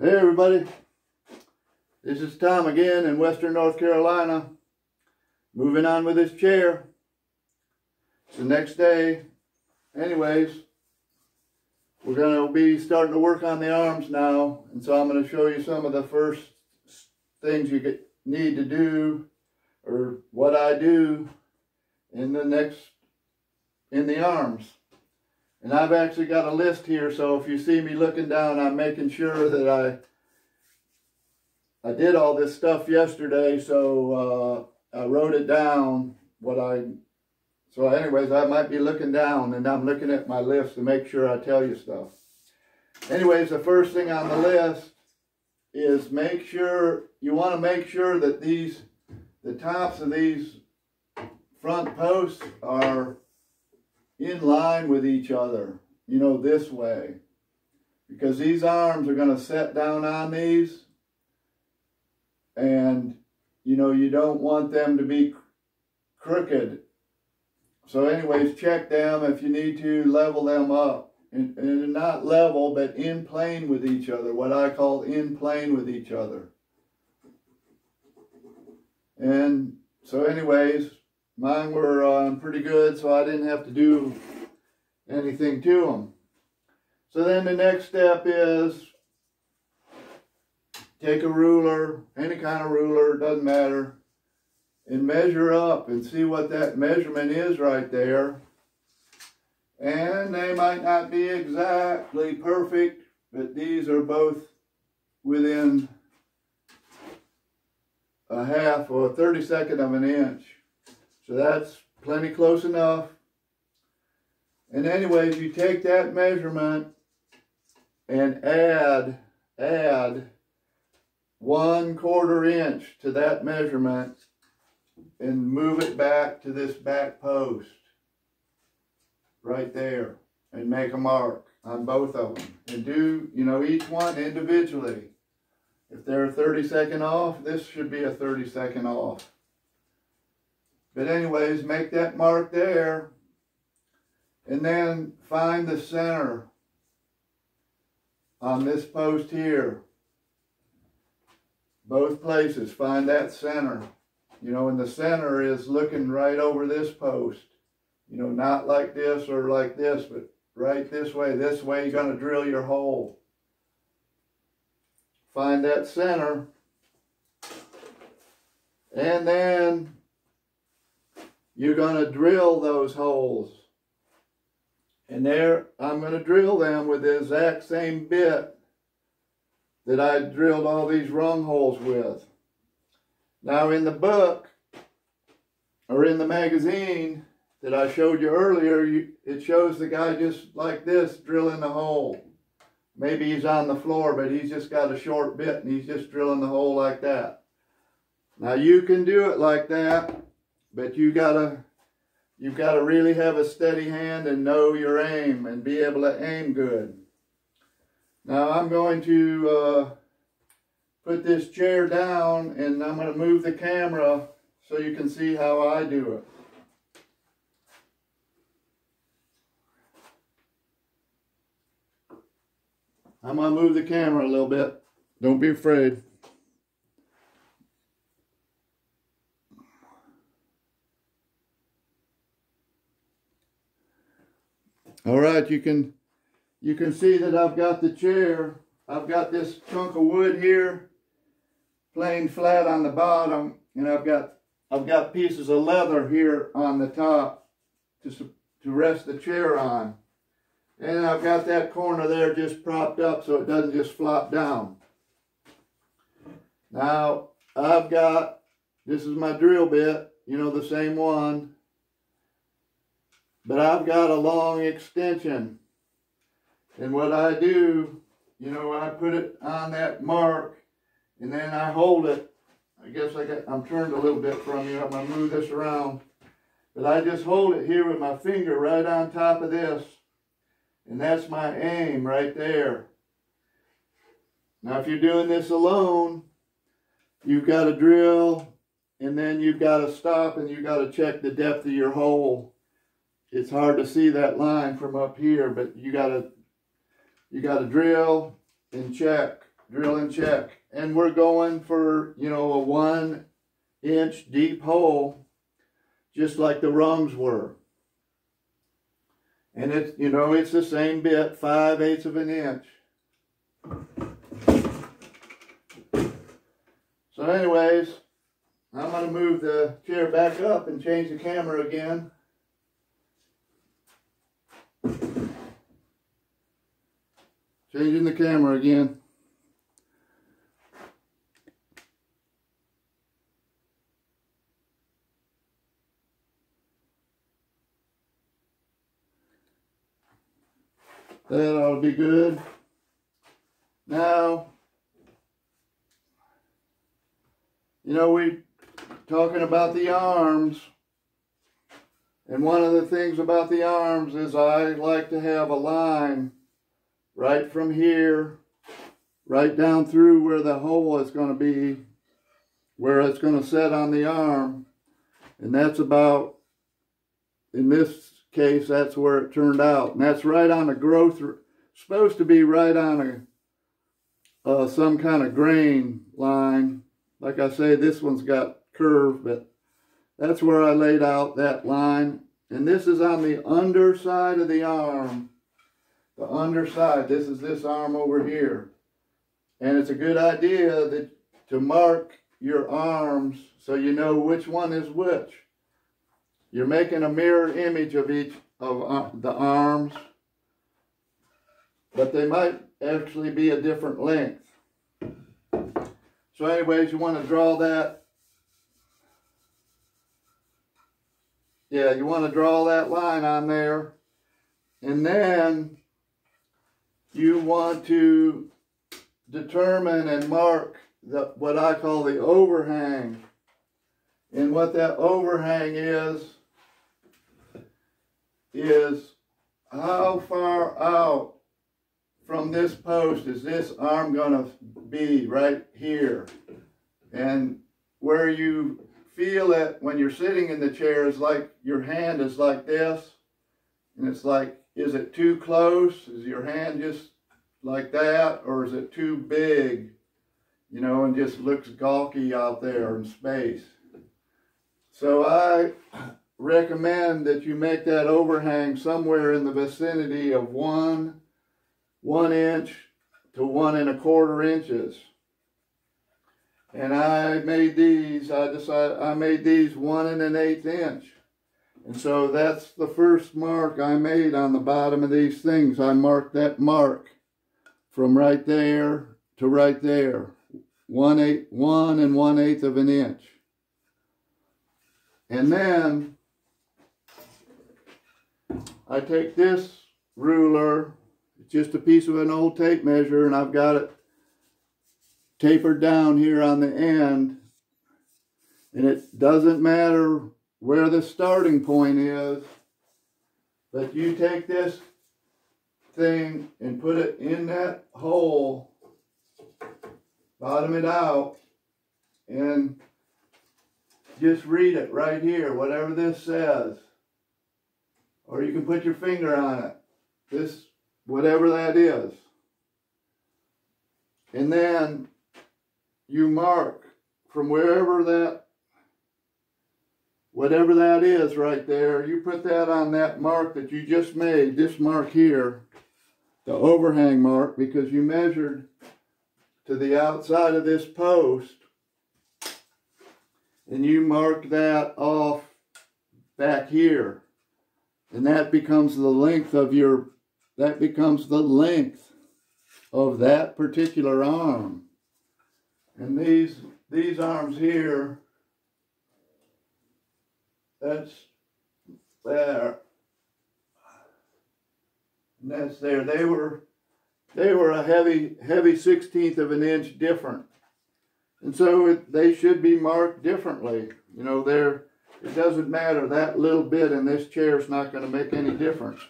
Hey everybody, this is Tom again in Western North Carolina. Moving on with this chair. It's the next day. Anyways, we're going to be starting to work on the arms now. And so I'm going to show you some of the first things you need to do or what I do in the next, in the arms. And I've actually got a list here, so if you see me looking down, I'm making sure that I I did all this stuff yesterday, so uh, I wrote it down, what I, so anyways, I might be looking down, and I'm looking at my list to make sure I tell you stuff. Anyways, the first thing on the list is make sure, you want to make sure that these, the tops of these front posts are in line with each other, you know, this way. Because these arms are going to set down on these. And, you know, you don't want them to be crooked. So anyways, check them if you need to, level them up. And, and not level, but in plane with each other, what I call in plane with each other. And so anyways, Mine were um, pretty good, so I didn't have to do anything to them. So then the next step is take a ruler, any kind of ruler, doesn't matter, and measure up and see what that measurement is right there. And they might not be exactly perfect, but these are both within a half or a 32nd of an inch. So that's plenty close enough. And anyways, you take that measurement and add, add one quarter inch to that measurement and move it back to this back post right there and make a mark on both of them. And do you know each one individually. If they're 30 second off this should be a 30 second off but anyways, make that mark there. And then find the center on this post here. Both places, find that center. You know, and the center is looking right over this post. You know, not like this or like this, but right this way. This way you're going to drill your hole. Find that center. And then you're going to drill those holes. And there, I'm going to drill them with the exact same bit that I drilled all these rung holes with. Now in the book, or in the magazine that I showed you earlier, you, it shows the guy just like this drilling the hole. Maybe he's on the floor, but he's just got a short bit and he's just drilling the hole like that. Now you can do it like that but you gotta, you've got to really have a steady hand and know your aim and be able to aim good. Now I'm going to uh, put this chair down and I'm going to move the camera so you can see how I do it. I'm going to move the camera a little bit. Don't be afraid. All right, you can you can see that I've got the chair. I've got this chunk of wood here, plain flat on the bottom, and I've got I've got pieces of leather here on the top to to rest the chair on. And I've got that corner there just propped up so it doesn't just flop down. Now, I've got, this is my drill bit, you know, the same one. But I've got a long extension. And what I do, you know, I put it on that mark and then I hold it. I guess I got, I'm turned a little bit from you. I'm going to move this around. But I just hold it here with my finger right on top of this. And that's my aim right there. Now, if you're doing this alone, you've got to drill and then you've got to stop and you've got to check the depth of your hole it's hard to see that line from up here, but you gotta you gotta drill and check drill and check. And we're going for, you know, a one inch deep hole, just like the rungs were. And it's, you know, it's the same bit, 5 eighths of an inch. So anyways, I'm to move the chair back up and change the camera again. Changing the camera again. That ought to be good. Now, you know, we're talking about the arms. And one of the things about the arms is I like to have a line right from here, right down through where the hole is going to be, where it's going to set on the arm. And that's about, in this case, that's where it turned out. And that's right on a growth, supposed to be right on a uh, some kind of grain line. Like I say, this one's got curve, but that's where I laid out that line. And this is on the underside of the arm the underside. This is this arm over here. And it's a good idea that to mark your arms so you know which one is which. You're making a mirror image of each of uh, the arms, but they might actually be a different length. So anyways, you want to draw that. Yeah, you want to draw that line on there. And then you want to determine and mark the, what I call the overhang. And what that overhang is, is how far out from this post is this arm going to be right here. And where you feel it when you're sitting in the chair is like your hand is like this. And it's like is it too close? Is your hand just like that? Or is it too big, you know, and just looks gawky out there in space? So I recommend that you make that overhang somewhere in the vicinity of one, one inch to one and a quarter inches. And I made these, I decided, I made these one and an eighth inch. And so that's the first mark I made on the bottom of these things. I marked that mark from right there to right there. One, eight, one and one eighth of an inch. And then I take this ruler, it's just a piece of an old tape measure, and I've got it tapered down here on the end. And it doesn't matter where the starting point is. But you take this thing and put it in that hole, bottom it out, and just read it right here, whatever this says. Or you can put your finger on it. This, whatever that is. And then you mark from wherever that whatever that is right there, you put that on that mark that you just made, this mark here, the overhang mark, because you measured to the outside of this post, and you mark that off back here. And that becomes the length of your, that becomes the length of that particular arm. And these, these arms here that's there. And that's there. They were they were a heavy heavy sixteenth of an inch different. And so it, they should be marked differently. You know, they're it doesn't matter that little bit in this chair is not going to make any difference.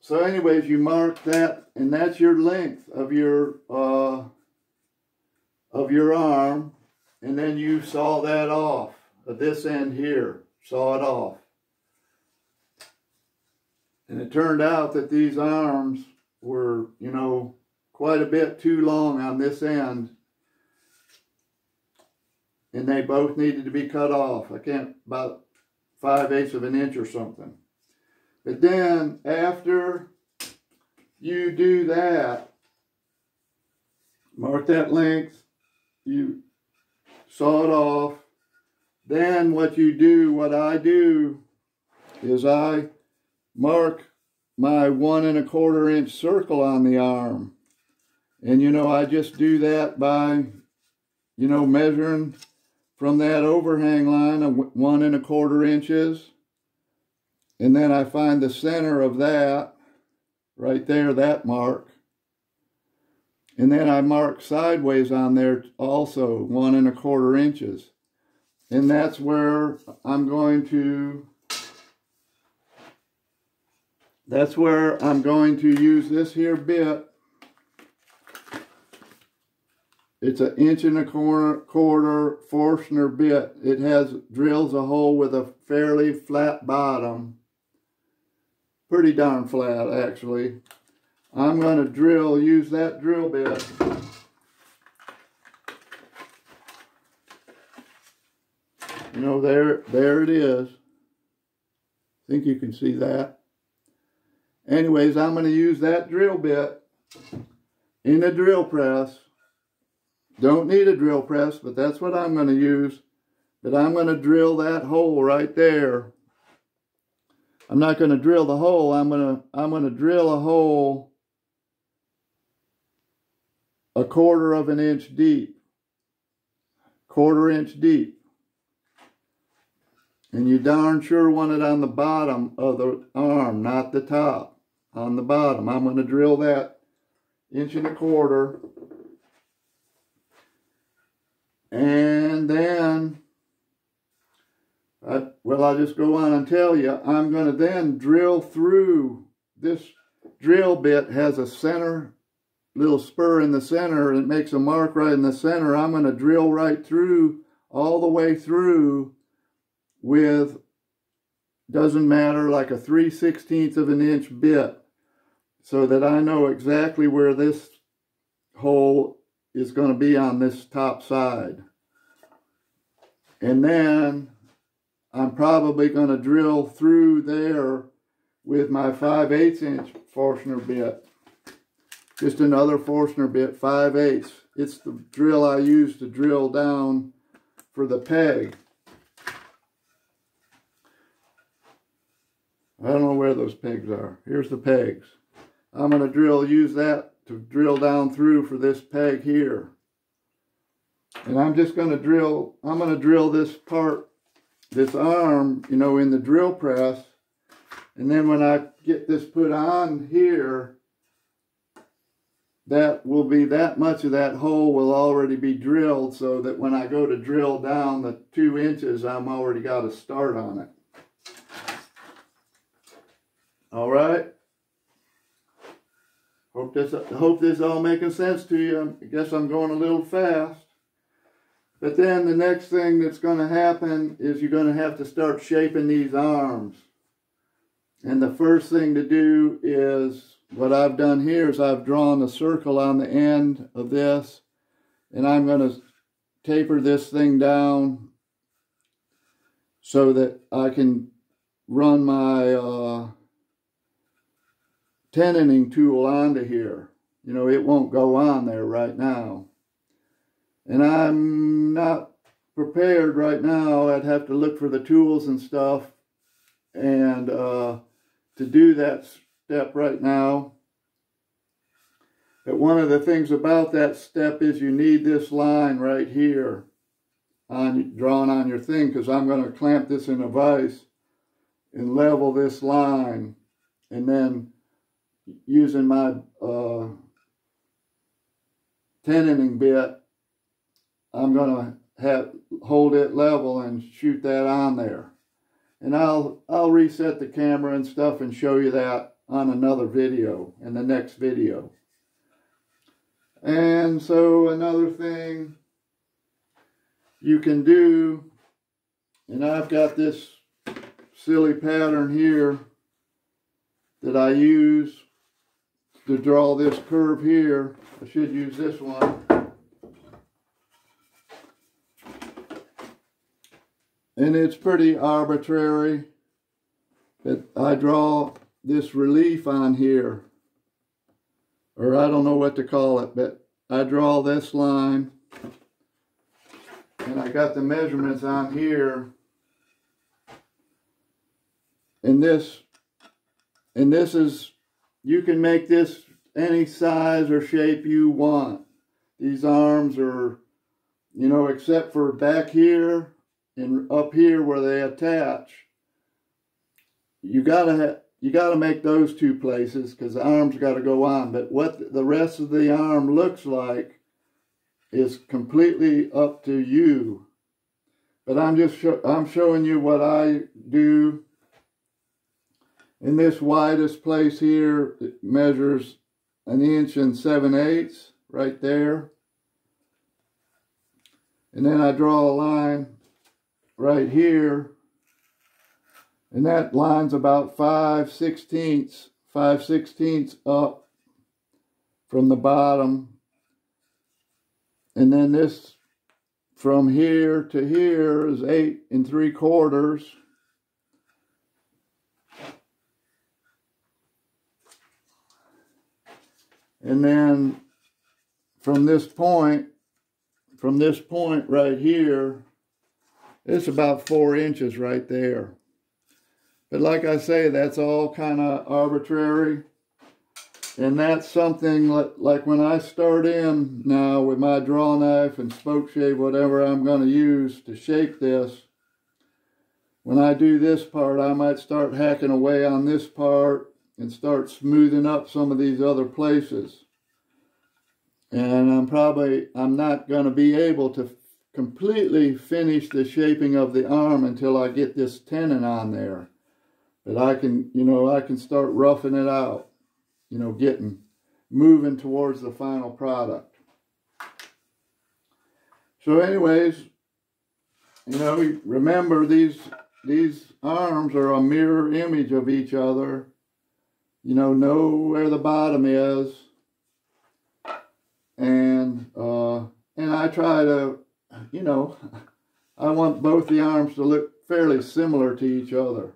So anyways, you mark that and that's your length of your uh, of your arm and then you saw that off this end here, saw it off. And it turned out that these arms were, you know, quite a bit too long on this end. And they both needed to be cut off. I can't, about five eighths of an inch or something. But then after you do that, mark that length, you saw it off. Then what you do, what I do, is I mark my one and a quarter inch circle on the arm. And you know, I just do that by, you know, measuring from that overhang line of one and a quarter inches. And then I find the center of that, right there, that mark. And then I mark sideways on there also, one and a quarter inches. And that's where I'm going to that's where I'm going to use this here bit. It's an inch and a quarter, quarter Forstner bit. It has drills a hole with a fairly flat bottom. Pretty darn flat, actually. I'm going to drill, use that drill bit. You know, there, there it is. I think you can see that. Anyways, I'm going to use that drill bit in a drill press. Don't need a drill press, but that's what I'm going to use. But I'm going to drill that hole right there. I'm not going to drill the hole. I'm going to I'm going to drill a hole a quarter of an inch deep. Quarter inch deep. And you darn sure want it on the bottom of the arm, not the top on the bottom. I'm going to drill that inch and a quarter. And then, I, well, I'll just go on and tell you, I'm going to then drill through this drill bit has a center, little spur in the center, and it makes a mark right in the center. I'm going to drill right through, all the way through with, doesn't matter, like a 3 16th of an inch bit so that I know exactly where this hole is going to be on this top side. And then I'm probably going to drill through there with my 5 8 inch Forstner bit. Just another Forstner bit, 5 8 It's the drill I use to drill down for the peg. I don't know where those pegs are. Here's the pegs. I'm going to drill, use that to drill down through for this peg here. And I'm just going to drill, I'm going to drill this part, this arm, you know, in the drill press. And then when I get this put on here, that will be, that much of that hole will already be drilled so that when I go to drill down the two inches, I'm already got a start on it. All right. Hope this, hope this all making sense to you. I guess I'm going a little fast. But then the next thing that's going to happen is you're going to have to start shaping these arms. And the first thing to do is, what I've done here is I've drawn a circle on the end of this. And I'm going to taper this thing down so that I can run my uh, tenoning tool onto here. You know, it won't go on there right now. And I'm not prepared right now. I'd have to look for the tools and stuff. And uh, to do that step right now, but one of the things about that step is you need this line right here on drawn on your thing because I'm going to clamp this in a vise and level this line and then using my uh, tenoning bit, I'm going to have hold it level and shoot that on there. And I'll I'll reset the camera and stuff and show you that on another video, in the next video. And so another thing you can do, and I've got this silly pattern here that I use to draw this curve here. I should use this one. And it's pretty arbitrary, but I draw this relief on here. Or I don't know what to call it, but I draw this line. And I got the measurements on here. And this, and this is, you can make this any size or shape you want. These arms are, you know, except for back here, and up here where they attach, you gotta you gotta make those two places because the arms got to go on. But what the rest of the arm looks like is completely up to you. But I'm just I'm showing you what I do. In this widest place here, it measures an inch and seven eighths right there. And then I draw a line right here. And that line's about 5 sixteenths, 5 sixteenths up from the bottom. And then this from here to here is 8 and 3 quarters. And then from this point, from this point right here, it's about four inches right there. But like I say, that's all kind of arbitrary. And that's something like, like when I start in now with my draw knife and spoke shave, whatever I'm going to use to shape this, when I do this part, I might start hacking away on this part and start smoothing up some of these other places. And I'm probably, I'm not going to be able to completely finish the shaping of the arm until I get this tenon on there. But I can, you know, I can start roughing it out, you know, getting, moving towards the final product. So anyways, you know, remember these, these arms are a mirror image of each other. You know, know where the bottom is. And, uh, and I try to you know, I want both the arms to look fairly similar to each other.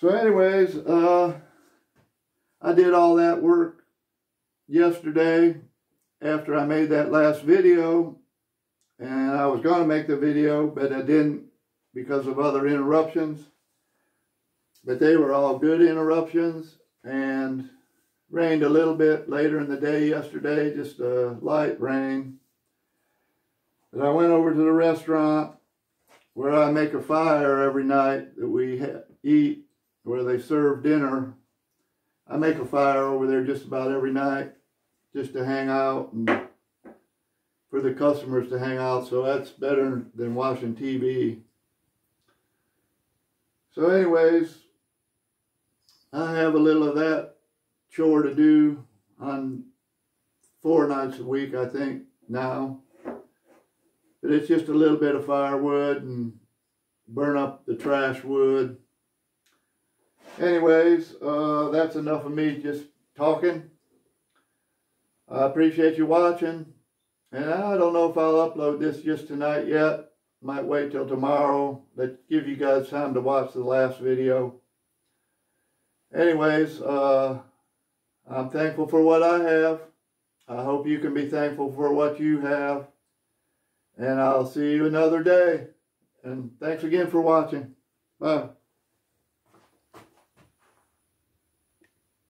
So anyways, uh, I did all that work yesterday after I made that last video. And I was going to make the video, but I didn't because of other interruptions. But they were all good interruptions. And rained a little bit later in the day yesterday, just a light rain. But I went over to the restaurant where I make a fire every night that we eat, where they serve dinner. I make a fire over there just about every night just to hang out and for the customers to hang out. So that's better than watching TV. So anyways, I have a little of that chore to do on four nights a week, I think, now. But it's just a little bit of firewood and burn up the trash wood. Anyways, uh, that's enough of me just talking. I appreciate you watching. And I don't know if I'll upload this just tonight yet. Might wait till tomorrow. But give you guys time to watch the last video. Anyways, uh, I'm thankful for what I have. I hope you can be thankful for what you have. And I'll see you another day. And thanks again for watching. Bye.